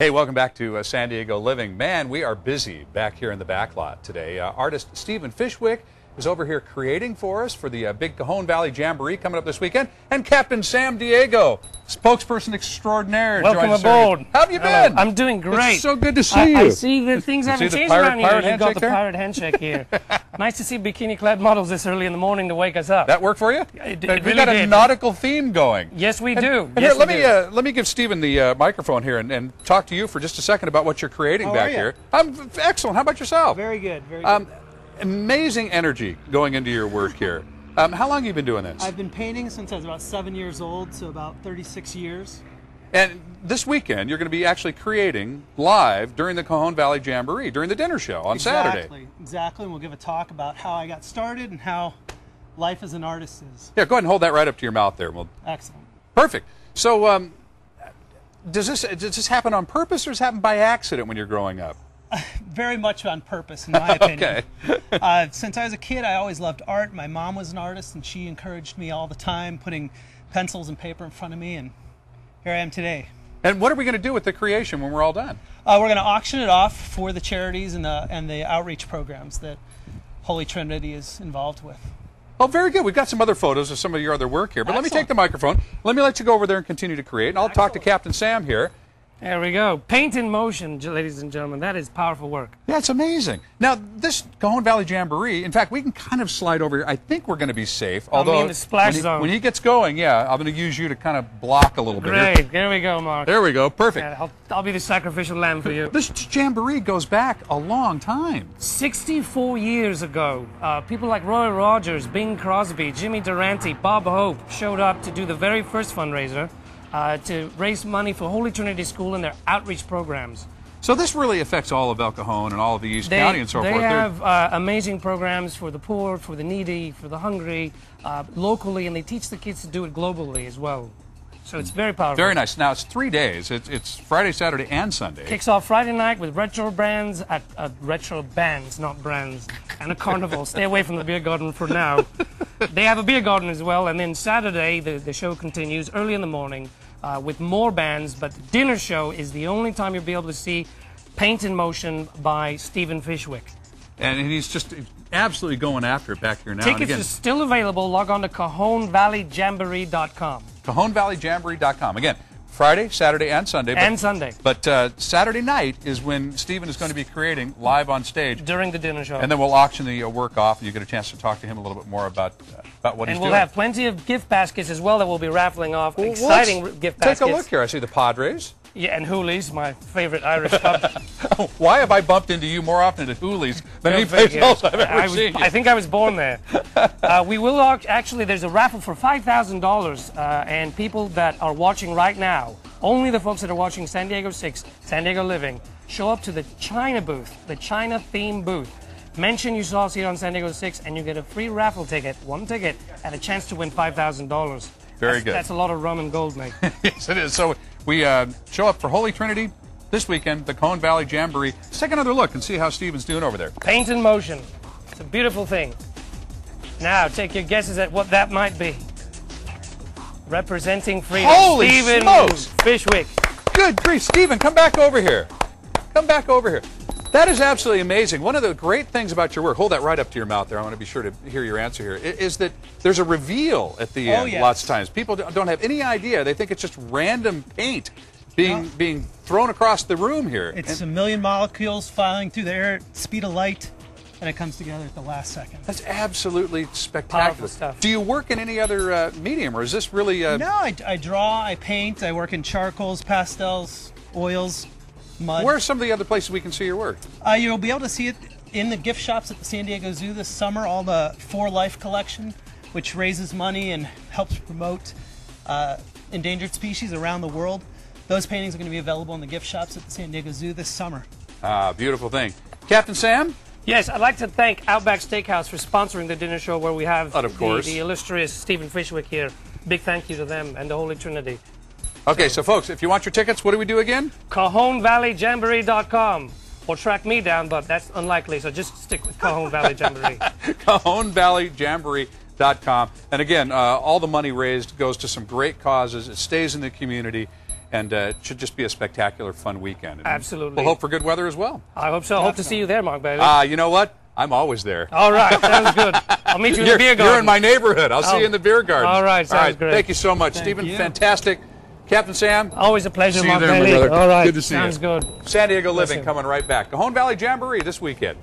Hey, welcome back to uh, San Diego Living. Man, we are busy back here in the back lot today. Uh, artist Stephen Fishwick is over here creating for us for the uh, big Cajon Valley Jamboree coming up this weekend. And Captain Sam Diego, spokesperson extraordinaire. Welcome aboard. How have you Hello. been? I'm doing great. It's so good to see I, you. I see that things You haven't the changed pirate- around here. pirate You've got the there? pirate handshake here. nice to see bikini-clad models this early in the morning to wake us up. that work for you? It- it we really got a did. nautical theme going. yes, we And- do. and yes, here, let we me do. uh, let me give Stephen the uh, microphone here and, and talk to you for just a second about what you're creating How back here. I'm excellent. How about yourself? Very good, very good. Um, amazing energy going into your work here. Um, how long have you been doing this? I've been painting since I was about seven years old, so about 36 years. And this weekend, you're going to be actually creating live during the Cajon Valley Jamboree, during the dinner show on Saturday. Exactly, exactly. And we'll give a talk about how I got started and how life as an artist is. Yeah, go ahead and hold that right up to your mouth there. Well, Excellent. perfect. So, um, does this does this happen on purpose or does it happen by accident when you're growing up? Very much on purpose, in my opinion. Okay. uh, since I was a kid, I always loved art. My mom was an artist, and she encouraged me all the time, putting pencils and paper in front of me, and here I am today. And what are we going to do with the creation when we're all done? Uh, we're going to auction it off for the charities and the and the outreach programs that Holy Trinity is involved with. Oh, very good. We've got some other photos of some of your other work here. But let me take the microphone. Let me let you go over there and continue to create. And I'll talk to Captain Sam here. There we go. Paint in motion, ladies and gentlemen. That is powerful work. That's amazing. Now, this Cajon Valley Jamboree, in fact, we can kind of slide over here. I think we're going to be safe. I'll Although, the splash when, he, zone. when he gets going, yeah, I'm going to use you to kind of block a little bit. Great. There we go, Mark. There we go. Perfect. Yeah, I'll, I'll be the sacrificial lamb for you. This Jamboree goes back a long time. 64 years ago, uh, people like Roy Rogers, Bing Crosby, Jimmy Durante, Bob Hope showed up to do the very first fundraiser uh, to raise money for Holy Trinity School and their outreach programs. So this really affects all of El Cajon and all of the East They, County and so they forth. They're- have uh, amazing programs for the poor, for the needy, for the hungry, uh, locally, and they teach the kids to do it globally as well. So it's very powerful. very nice. Now, it's three days. It's, it's Friday, Saturday, and Sunday. Kicks off Friday night with retro brands at uh, retro bands, not brands, and a carnival. Stay away from the beer garden for now. they have a beer garden as well, and then Saturday the, the show continues early in the morning uh, with more bands. But the dinner show is the only time you'll be able to see Paint in Motion by Stephen Fishwick. And he's just absolutely going after it back here now. Tickets again, are still available. Log on to CajonValleyJamboree.com CajonValleyJamboree.com. Again, Friday, Saturday, and Sunday. but- and Sunday But uh, Saturday night is when Stephen is going to be creating live on stage. during the dinner show. And then we'll auction the uh, work off, and you get a chance to talk to him a little bit more about uh, about what he's doing. and we'll have plenty of gift baskets as well that we'll be raffling off. Well, Exciting gift Take a look here. I see the Padres. Yeah, and Hooley's, my favorite Irish pub. Why have I bumped into you more often at Hooley's than any place else I've ever I, was- seen you? I think I was born there. uh, we will actually. There's a raffle for five thousand uh, dollars, and people that are watching right now, only the folks that are watching San Diego Six, San Diego Living, show up to the China booth, the China theme booth. Mention you saw us here on San Diego Six, and you get a free raffle ticket, one ticket, and a chance to win five thousand dollars. Very That's- good. That's a lot of rum and gold, mate. yes, it is. So we uh, show up for Holy Trinity this weekend, the Cajon Valley Jamboree. Let's take another look and see how Stephen's doing over there. Paint in motion. It's a beautiful thing. Now, take your guesses at what that might be. Representing freedom. Holy Stephen smokes! Fishwick. Good grief, Stephen, come back over here. Come back over here. That is absolutely amazing. One of the great things about your work, hold that right up to your mouth there. I want to be sure to hear your answer here, is that there's a reveal at the Oh, end yes. lots of times. People don't have any idea. They think it's just random paint being No. being thrown across the room here. It's And a million molecules filing through the air at speed of light, and it comes together at the last second. that's absolutely spectacular. Powerful stuff. Do you work in any other uh, medium, or is this really? Uh, No, I, I draw, I paint, I work in charcoals, pastels, oils, mud. Where are some of the other places we can see your work? Uh, you'll be able to see it in the gift shops at the San Diego Zoo this summer. All the For Life collection, which raises money and helps promote uh, endangered species around the world. Those paintings are going to be available in the gift shops at the San Diego Zoo this summer. Ah, beautiful thing. Captain Sam? Yes, I'd like to thank Outback Steakhouse for sponsoring the dinner show where we have But of the, course. the illustrious Stephen Fishwick here. Big thank you to them and the Holy Trinity. Okay, so, so folks, if you want your tickets, what do we do again? CajonValleyJamboree.com or track me down, but that's unlikely. So just stick with Cajon Valley Jamboree. CajonValleyJamboree.com. And again, uh, all the money raised goes to some great causes. It stays in the community. And uh, it should just be a spectacular, fun weekend. And Absolutely. We'll hope for good weather as well. I hope so. I hope to see you there, Mark Bailey. Ah, uh, you know what? I'm always there. All right. Sounds good. I'll meet you in the beer garden. You're in my neighborhood. I'll oh. see you oh. in the beer garden. All right. Sounds all right. great. Thank you so much, Thank Stephen. You. Fantastic. Captain Sam. Always a pleasure, see you there, All right. Good to see Sounds you. Sounds good. San Diego Living coming right back. Cajon Valley Jamboree this weekend.